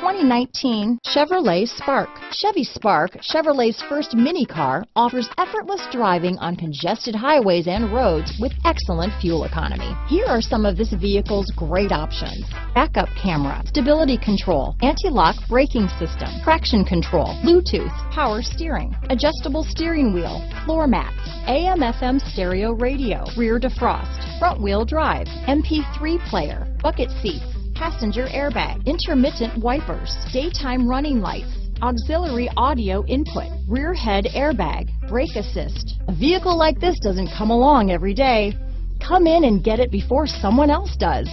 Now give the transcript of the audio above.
2019 Chevrolet Spark. Chevy Spark, Chevrolet's first mini car, offers effortless driving on congested highways and roads with excellent fuel economy. Here are some of this vehicle's great options. Backup camera, stability control, anti-lock braking system, traction control, Bluetooth, power steering, adjustable steering wheel, floor mats, AM FM stereo radio, rear defrost, front wheel drive, MP3 player, bucket seats, passenger airbag, intermittent wipers, daytime running lights, auxiliary audio input, rear head airbag, brake assist. A vehicle like this doesn't come along every day. Come in and get it before someone else does.